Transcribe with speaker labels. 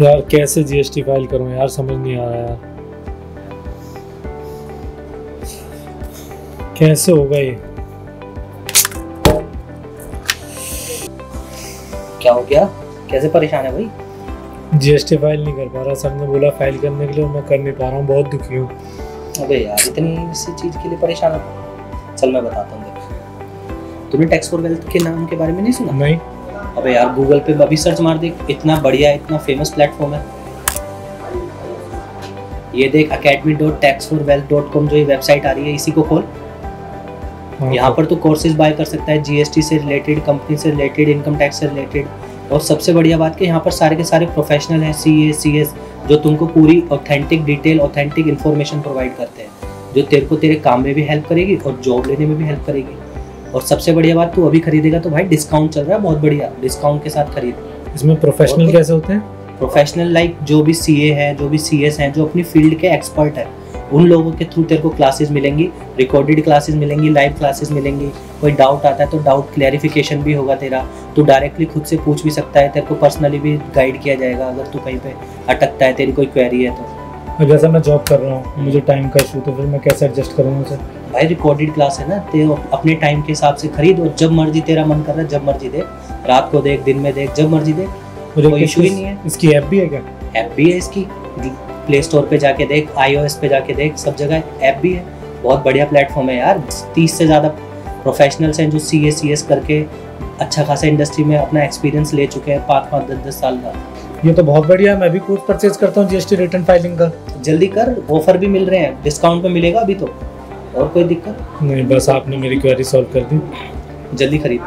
Speaker 1: यार कैसे GST file करूँ यार? समझ नहीं आ रहा यार। कैसे होगा ये
Speaker 2: क्या हो गया? कैसे परेशान है भाई?
Speaker 1: जीएसटी फ़ाइल नहीं कर पा रहा। सर ने बोला फ़ाइल करने के लिए मैं कर नहीं पा रहा हूँ। बहुत दुखी हूँ।
Speaker 2: अबे यार इतनी सी चीज़ के लिए परेशान है। चल मैं बताता हूँ। तूने टैक्स फॉर वेल्थ के नाम के बारे में नहीं सुना?
Speaker 1: नहीं।
Speaker 2: अबे यार गूगल पे अभी सर्च मार देख इतना बढ़िया इतना फ़ेमस प्लेटफॉर्म है। ये Dekh academy dot tax for wealth dot com जो ये वेबसाइट आ रही है इसी को खोल।
Speaker 1: हाँ,
Speaker 2: यहाँ पर तो कोर्सेज बाय कर सकता है जीएसटी से रिलेटेड कंपनी से रिलेटेड इनकम टैक्स से रिलेटेड और सबसे बढ़िया बात कि यहाँ पर सारे के सारे प्रोफेशनल हैं सी ए सी एस जो तुमको पूरी authentic detail authentic information provide करते हैं जो तेरे को तेरे काम में भी हेल्प करेगी और जॉब लेने में भी हेल्प करेगी। और सबसे बढ़िया बात तू अभी खरीदेगा तो भाई डिस्काउंट चल रहा है बहुत बढ़िया। डिस्काउंट के साथ खरीद।
Speaker 1: इसमें प्रोफेशनल कैसे होते हैं?
Speaker 2: प्रोफेशनल लाइक जो भी सी ए है जो भी सी एस हैं जो अपनी फ़ील्ड के एक्सपर्ट है उन लोगों के थ्रू तेरे को क्लासेस मिलेंगी रिकॉर्डेड क्लासेस मिलेंगी लाइव क्लासेस मिलेंगी। कोई डाउट आता है तो डाउट क्लैरिफिकेशन भी होगा तेरा। तू डायरेक्टली खुद से पूछ भी सकता है तेरे को पर्सनली भी गाइड किया जाएगा अगर तू कहीं पे अटकता है तेरी कोई क्वेरी है तो।
Speaker 1: जैसा मैं जॉब कर रहा हूँ मुझे टाइम का इशू तो फिर मैं कैसे एडजस्ट करूँगा उसे?
Speaker 2: भाई रिकॉर्डेड क्लास है ना ते अपने टाइम के हिसाब से खरीद। और जब मर्ज़ी तेरा मन कर रहा है जब मर्ज़ी देख रात को देख दिन में देख जब मर्ज़ी देख
Speaker 1: मुझे
Speaker 2: कोई issue ही नहीं है।
Speaker 1: इसकी ऐप भी है क्या?
Speaker 2: ऐप भी है इसकी। प्ले स्टोर पे जाके देख आईओएस पे जाके देख सब जगह ऐप भी है। बहुत बढ़िया प्लेटफॉर्म है यार। तीस से ज़्यादा प्रोफेशनल्स हैं जो सी एस सी एस करके अच्छा खासा इंडस्ट्री में अपना एक्सपीरियंस ले चुके हैं पाँच पाँच दस दस साल का।
Speaker 1: ये तो बहुत बढ़िया है। मैं भी कोर्स परचेज करता हूँ जीएसटी रिटर्न फाइलिंग का।
Speaker 2: जल्दी कर ऑफ़र भी मिल रहे हैं। डिस्काउंट पे मिलेगा अभी तो। और कोई दिक्कत?
Speaker 1: नहीं बस आपने मेरी क्वेरी सॉल्व कर दी।
Speaker 2: जल्दी खरीद।